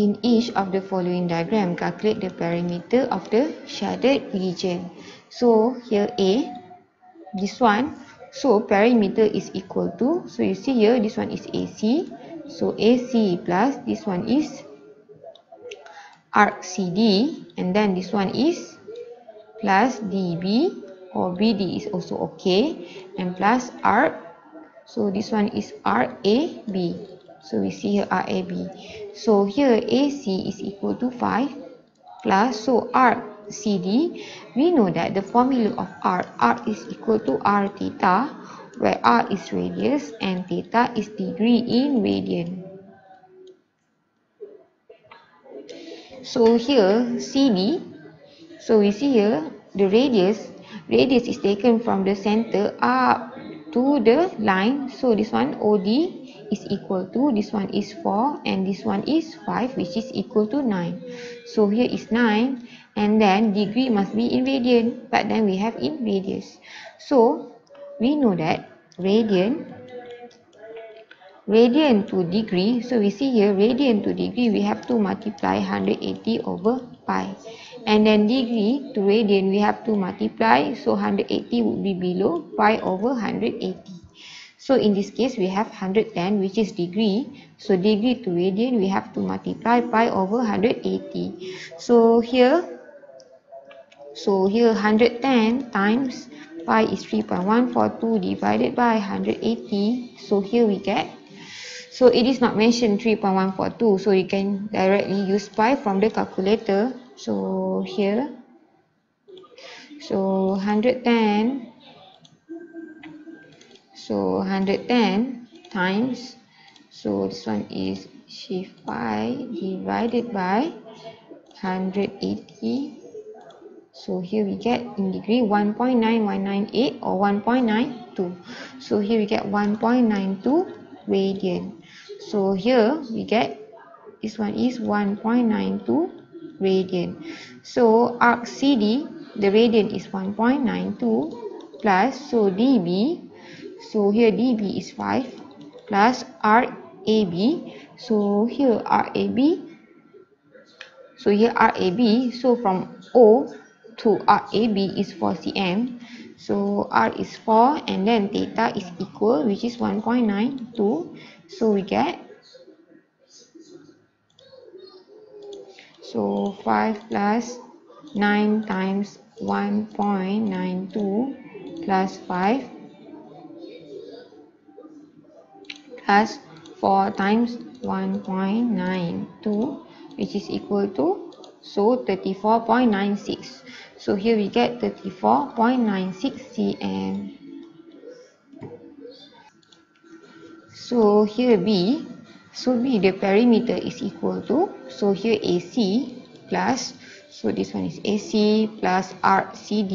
In each of the following diagram, calculate the perimeter of the shaded region. So here A, this one, so perimeter is equal to, so you see here, this one is AC. So AC plus this one is arc CD and then this one is plus DB or BD is also okay and plus arc. So this one is RAB. So we see here RAB. So here AC is equal to 5 plus so RCD, We know that the formula of R, arc is equal to R theta where R is radius and theta is degree in radian. So here CD. So we see here the radius. Radius is taken from the center up to the line. So this one OD is equal to this one is 4 and this one is 5 which is equal to 9 so here is 9 and then degree must be in radian but then we have in radius. So we know that radian radian to degree so we see here radian to degree we have to multiply 180 over pi. And then degree to radian we have to multiply so 180 would be below pi over 180 So in this case, we have 110 which is degree. So degree to radian, we have to multiply pi over 180. So here, so here 110 times pi is 3.142 divided by 180. So here we get, so it is not mentioned 3.142. So you can directly use pi from the calculator. So here, so 110 So 110 times, so this one is shift pi divided by 180. So here we get in degree 1.9198 or 1.92. So here we get 1.92 radian. So here we get this one is 1.92 radian. So arc CD, the radian is 1.92 plus, so DB So here DB is 5 plus RAB. So here RAB. So here RAB. So from O to RAB is 4 cm. So R is 4 and then theta is equal which is 1.92. So we get So 5 plus 9 times 1.92 plus 5 plus 4 times 1.92 which is equal to so 34.96 so here we get 34.96 cm so here b so b the perimeter is equal to so here ac plus so this one is ac plus rcd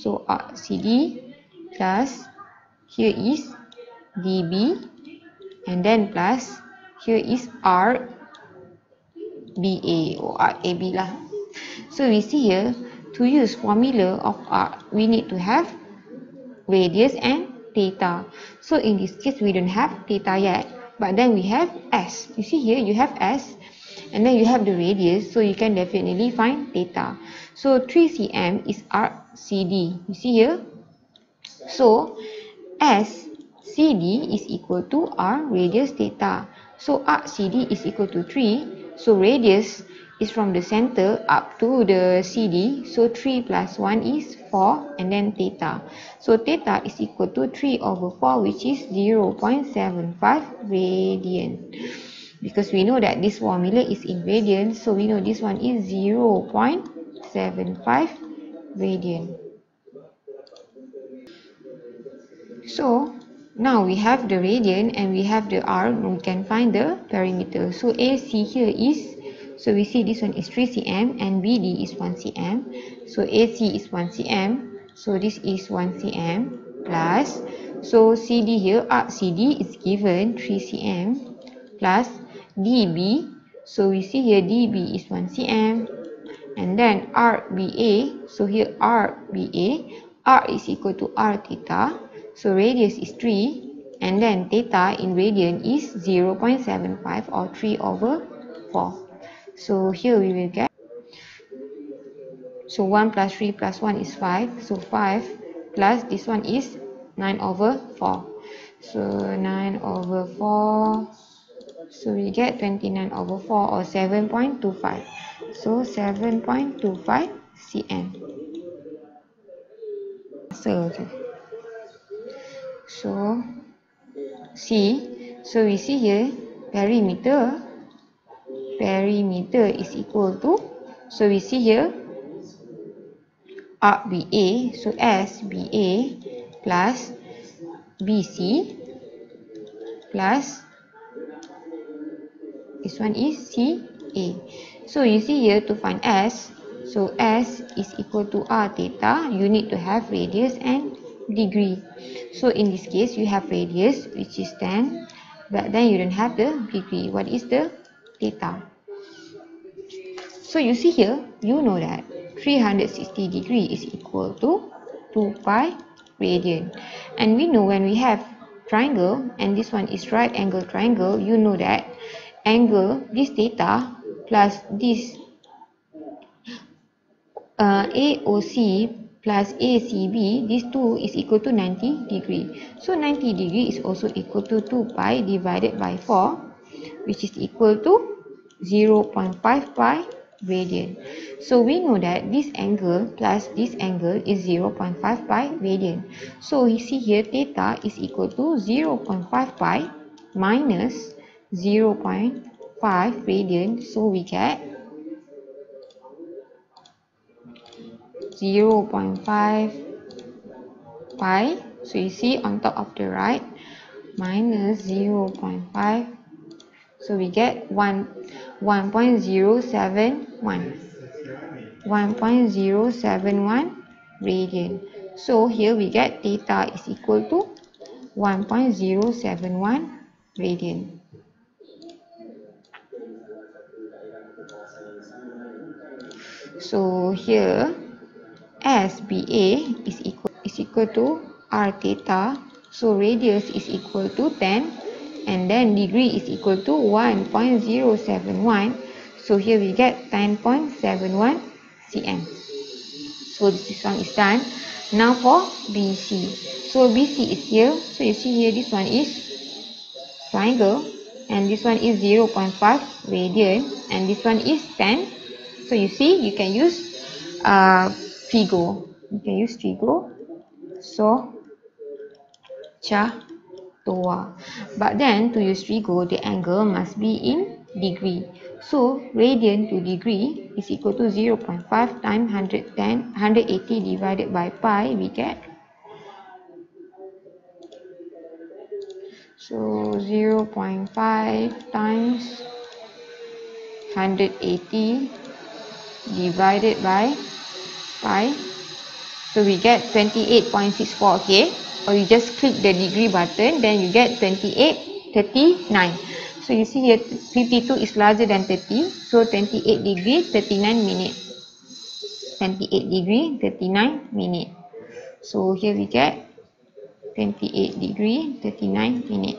so rcd plus here is db and then plus here is R B A or RAB lah. So we see here to use formula of R we need to have radius and theta. So in this case we don't have theta yet but then we have S. You see here you have S and then you have the radius so you can definitely find theta. So 3 cm is RCD. You see here. So S CD is equal to R radius theta. So arc CD is equal to 3. So radius is from the center up to the CD. So 3 plus 1 is 4 and then theta. So theta is equal to 3 over 4 which is 0 0.75 radian. Because we know that this formula is in radian. So we know this one is 0 0.75 radian. So Now we have the radian and we have the R. We can find the perimeter. So AC here is, so we see this one is 3 cm and BD is 1 cm. So AC is 1 cm. So this is 1 cm plus. So CD here, uh, arc CD is given 3 cm plus DB. So we see here DB is 1 cm. And then RBA. So here RBA. R is equal to R theta. So radius is 3 and then theta in radian is 0.75 or 3 over 4 so here we will get so 1 plus 3 plus 1 is 5 so 5 plus this one is 9 over 4 so 9 over 4 so we get 29 over 4 or 7.25 so 7.25 cm so so see so we see here perimeter perimeter is equal to so we see here arc BA so S BA plus BC plus this one is CA. So you see here to find S, so S is equal to R theta, you need to have radius and degree. So in this case, you have radius which is 10, but then you don't have the degree. What is the theta? So you see here, you know that 360 degree is equal to 2 pi radian. And we know when we have triangle and this one is right angle triangle, you know that angle this theta plus this uh, AOC plus ACB, these two is equal to 90 degree. So 90 degree is also equal to 2 pi divided by 4 which is equal to 0.5 pi radian. So we know that this angle plus this angle is 0.5 pi radian. So we see here theta is equal to 0.5 pi minus 0.5 radian. So we get 0.5 pi. So you see on top of the right minus 0.5 so we get 1 1.071 1.071 radian. So here we get theta is equal to 1.071 radian. So here SBA is equal is equal to R theta. So radius is equal to 10 and then degree is equal to 1.071 so here we get 10.71 cm so this one is done. Now for BC so BC is here. So you see here this one is triangle. And this one is 0.5 radian. And this one is 10 so you see you can use uh, Figo you can use Figo SOH CAH TOA. But then to use Figo, the angle must be in degree. So radian to degree is equal to 0.5 times 110, 180 divided by pi, we get. So 0.5 times 180 divided by pi. So we get 28.64, okay? Or you just click the degree button then you get 28 39 so you see here 52 is larger than 30 so 28 degree 39 minute. 28 degree 39 minute. So here we get 28 degree 39 minute.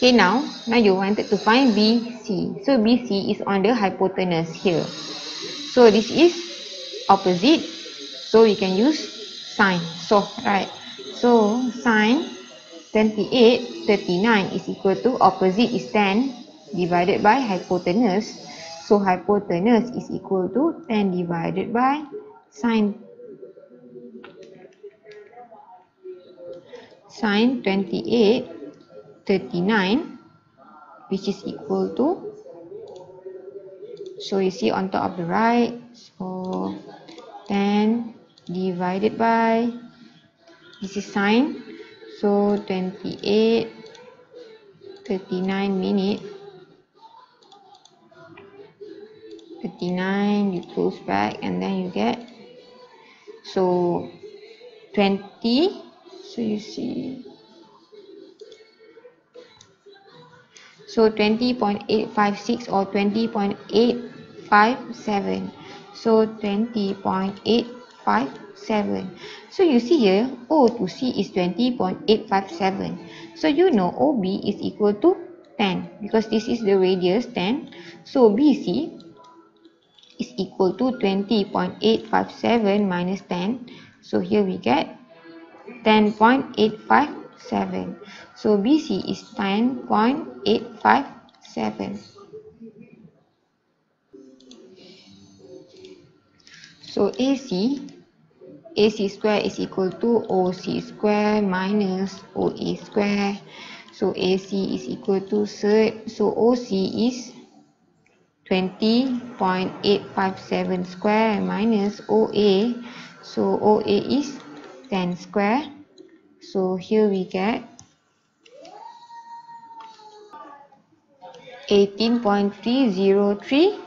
Okay now now you wanted to find BC so BC is on the hypotenuse here. So this is opposite so we can use sine. So, right. So, sine 28, 39 is equal to opposite is 10 divided by hypotenuse. So, hypotenuse is equal to 10 divided by sine sine 28, 39 which is equal to so you see on top of the right so 10 divided by this is sine. So 28 39 minute 39 you close back and then you get so 20 so you see. So 20.856 or 20.857 so 20.8 5, 7. So you see here, O to C is 20.857. So you know OB is equal to 10 because this is the radius 10 so BC is equal to 20.857 minus 10 so here we get 10.857 so BC is 10.857 so AC AC square is equal to OC square minus OA square. So AC is equal to third. So OC is 20.857 square minus OA so OA is 10 square. So here we get 18.303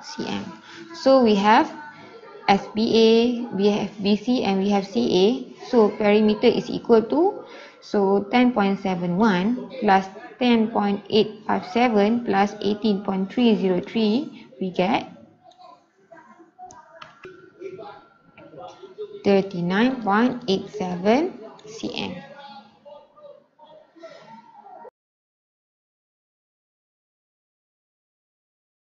cm so we have SBA we have BC and we have CA so perimeter is equal to so 10.71 plus 10.857 plus 18.303 we get 39.87 cm